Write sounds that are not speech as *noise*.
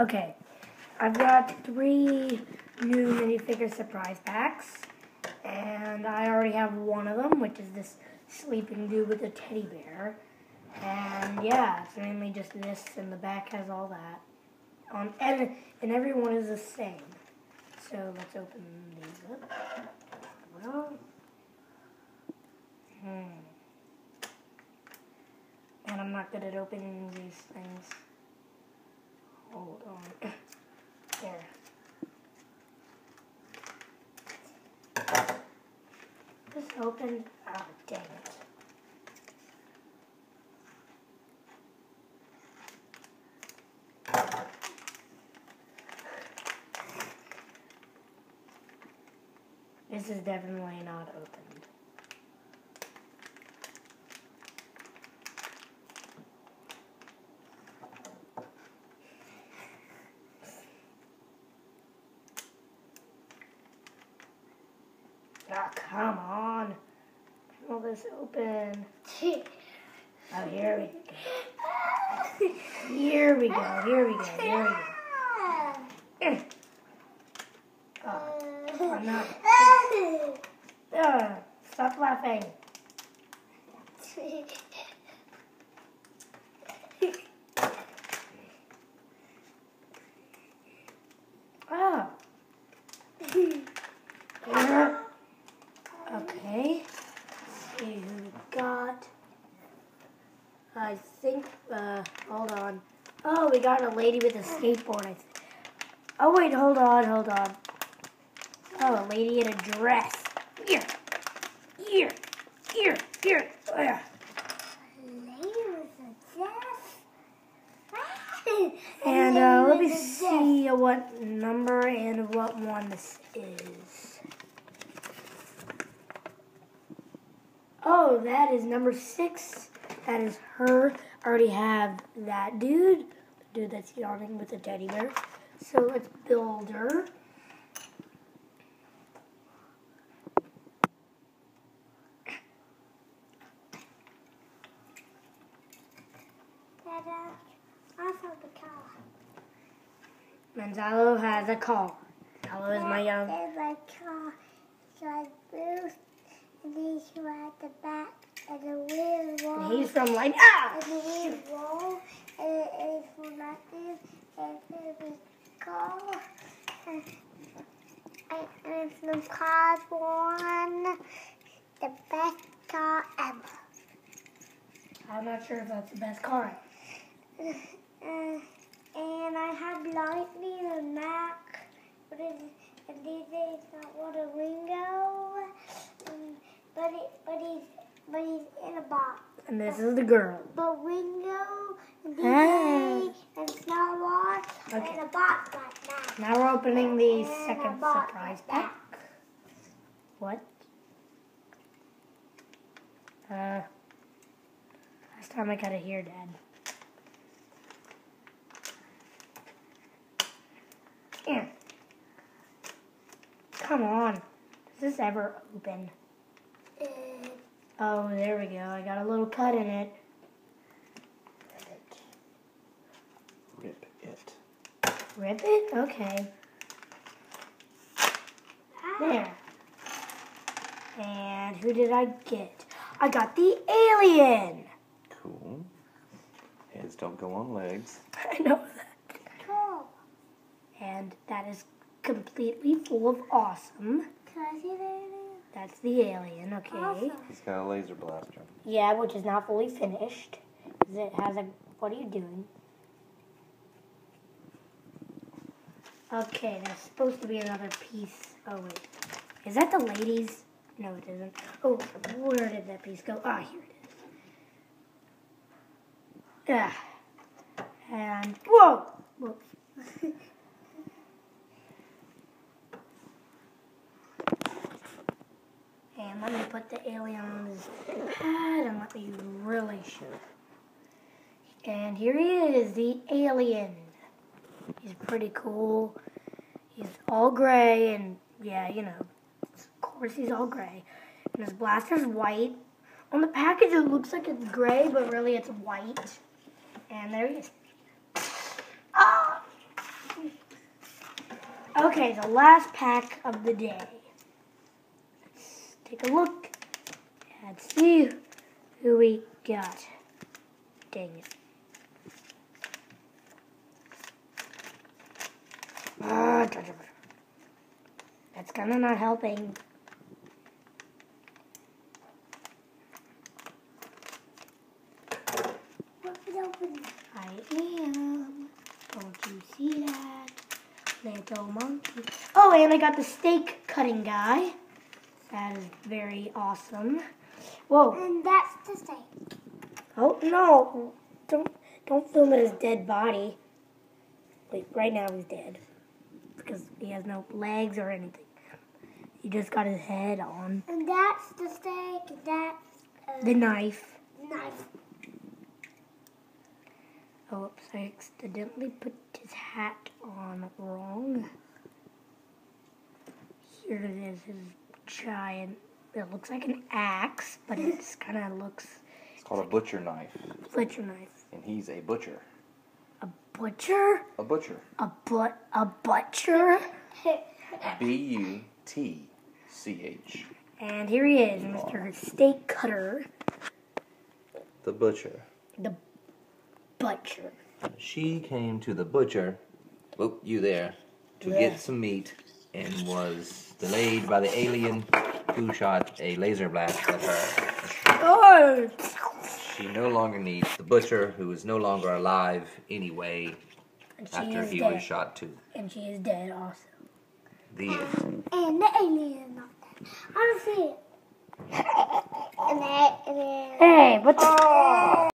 Okay, I've got three new minifigure surprise packs, and I already have one of them, which is this sleeping dude with a teddy bear. And yeah, it's mainly just this, and the back has all that. Um, and, and every one is the same. So let's open these up. Well, hmm. And I'm not good at opening these things. Hold on. There. This opened. Oh, ah, dang it. This is definitely not opened. Oh, come on. Pull this open. *laughs* Oh, here we go. Here we go. Here we go. Here we go. Oh, I'm not. Uh, stop laughing. *laughs* Oh. Okay. See who we got. I think, hold on. Oh, we got a lady with a skateboard. Oh, wait, hold on, hold on. Oh, a lady in a dress. Here, here, here, here. Ugh. And uh, let me see what number and what one this is. Oh, that is number six. That is her. I already have that dude. The dude that's yawning with the teddy bear. So let's build her. Manzalo has a car. Manzalo is my young. There's my car. It's like blue. And these two at the back. And the weird wall. And he's from like ah. And the weird wall. And it is for nothing. And there's a. And, and, and the car's one. The best car ever. I'm not sure if that's the best car. Uh, and I have Lightning and Mack, but it, and these days not what a Ringo, and, but it, but he's but he's in a box. And this is the girl. But Ringo and DJ Ah. and Snowball Okay. in a box like that. Now we're opening the And second surprise like pack. What? Uh, last time I got it here, Dad. Here. Come on. Does this ever open? Uh, Oh, there we go. I got a little cut in it. Rip it. Rip it? Okay. There. And who did I get? I got the alien. Cool. Heads don't go on legs. *laughs* I know that. cool. And that is completely full of awesome. Can I see that? That's the alien, okay. Awesome. He's got a laser blaster. Yeah, which is not fully finished. It has a. What are you doing? Okay, there's supposed to be another piece. Oh, wait. Is that the ladies? No, it isn't. Oh, where did that piece go? Ah, here it is. Ah. And. Whoa! Whoops. *laughs* And let me put the alien on his pad and let me really show. And here he is, the alien. He's pretty cool. He's all gray and yeah, you know, of course he's all gray. And his blaster's white. On the package it looks like it's gray, but really it's white. And there he is. Ah! Okay, the last pack of the day. Take a look and see who we got. Dang it. Ah, That's kind of not helping. I am. Don't you see that? Little monkey. Oh, and I got the steak cutting guy. That is very awesome. Whoa. And that's the steak. Oh no! Don't don't film his dead body. Wait, right now he's dead because he has no legs or anything. He just got his head on And that's the steak. That's uh, the knife. knife. Oops, I accidentally put his hat on wrong. Here it is, his giant. It looks like an axe, but it *laughs* kind of looks It's called a butcher knife, butcher knife. and he's a butcher. A butcher? A butcher. A but a butcher? *laughs* B U T C H. And here he is, Mr. Steak Cutter, The butcher. the butcher. She came to the butcher. Whoop, you there. To Yeah. get some meat and was delayed by the alien who shot a laser blast at her. Oh! She no longer needs the butcher, who is no longer alive anyway after he dead. was shot too. And she is dead also. The end. And the alien is not dead. I don't see it. And then, and then. Hey, what the? Oh.